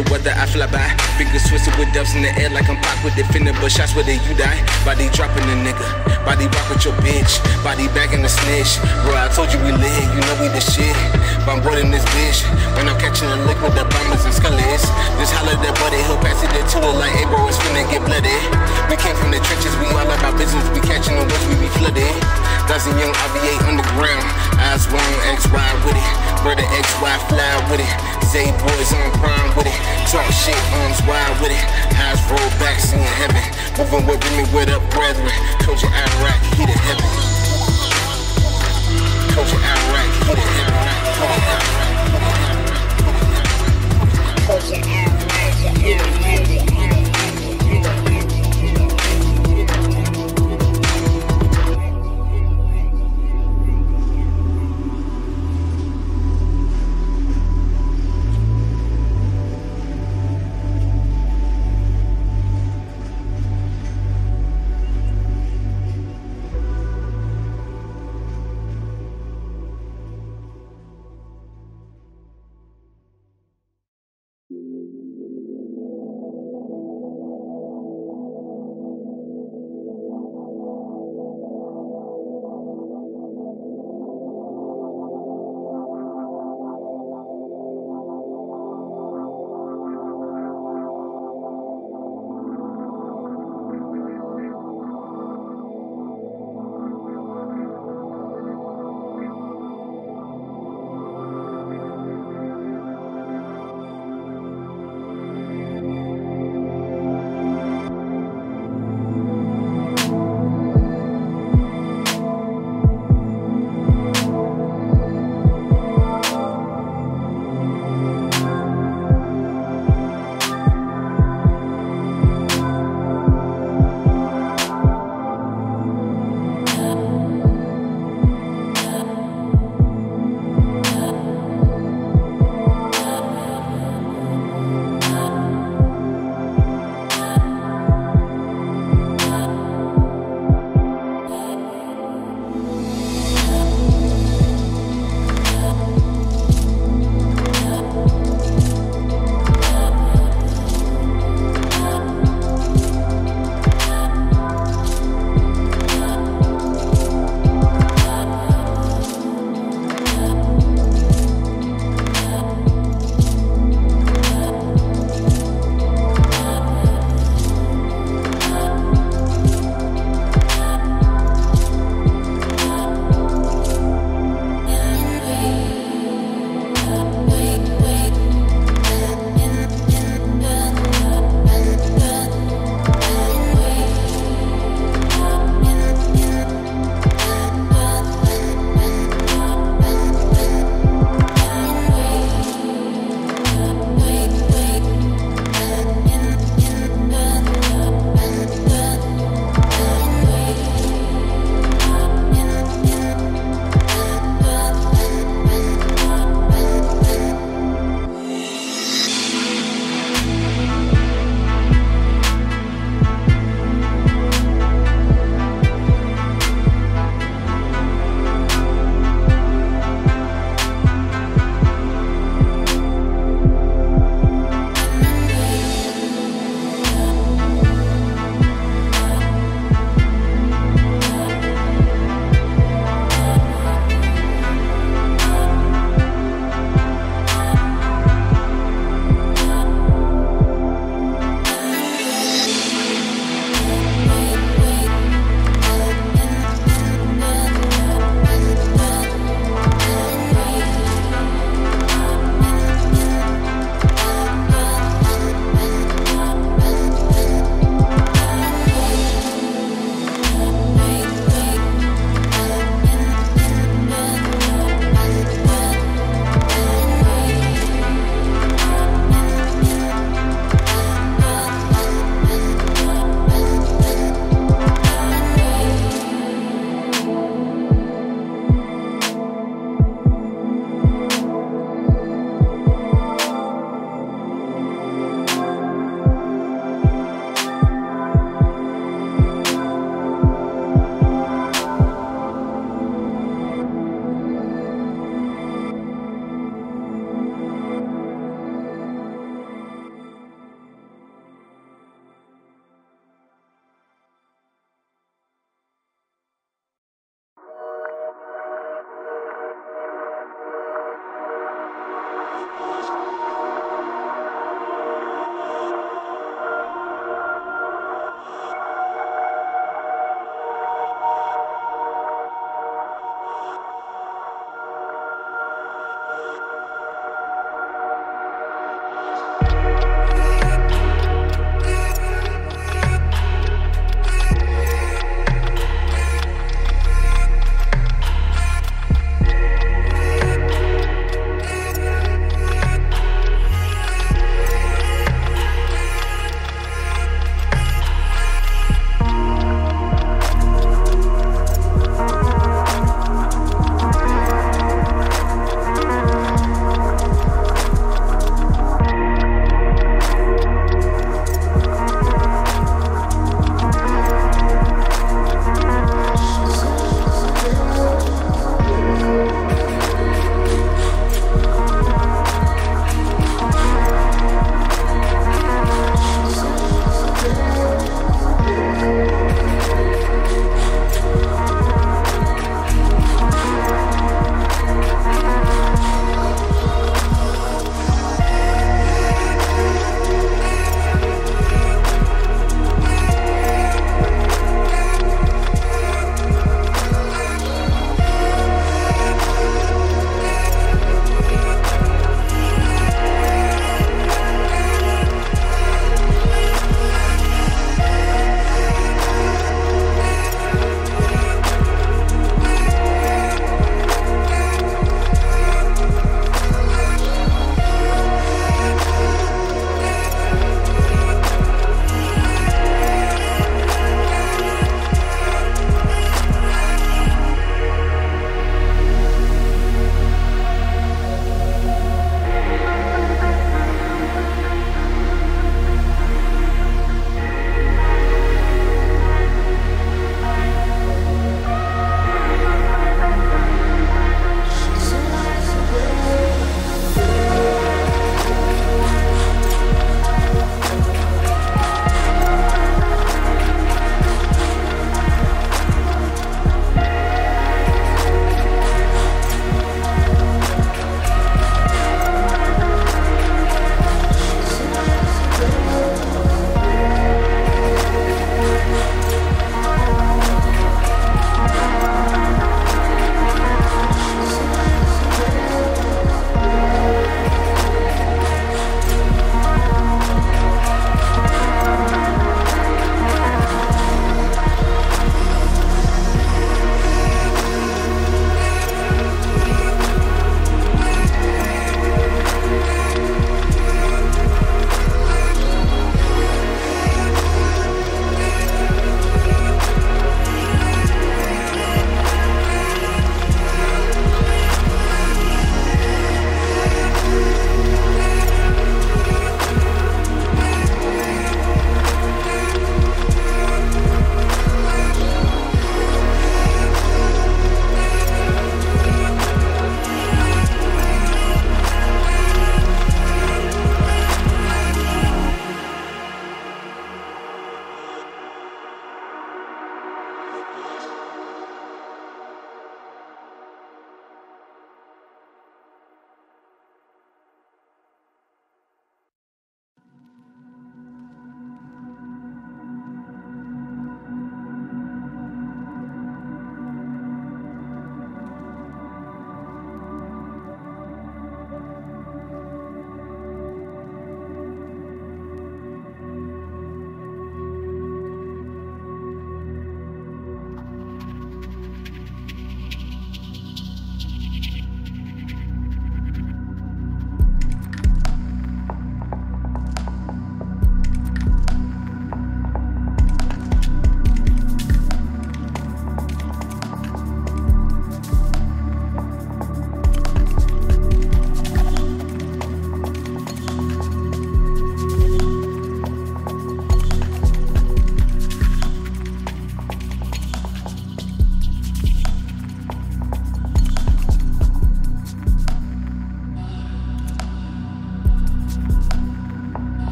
the weather, I fly by. Fingers twisted with dubs in the air like I'm pop with defender, but shots where they you die. Body dropping a nigga, body rock with your bitch, body back in the snitch. Bro, I told you we lit, you know we the shit. But I'm boarding this bitch when I'm catching a lick with the bombers and skullies. Just holler that buddy, he'll pass it to her like, hey bro, it's finna get bloody. We came from the trenches, we all about business, we catching the woods, we be flooded. A young IVA underground, eyes wrong, XY with it. Brother XY fly with it. Zay boys on prime with it. Talk shit, arms wide with it. Eyes roll back, seeing heaven. Moving with me, with up, brethren. Coach your Iraq, he to heaven. Coach your Iraq, he to heaven. Coach your Iraq.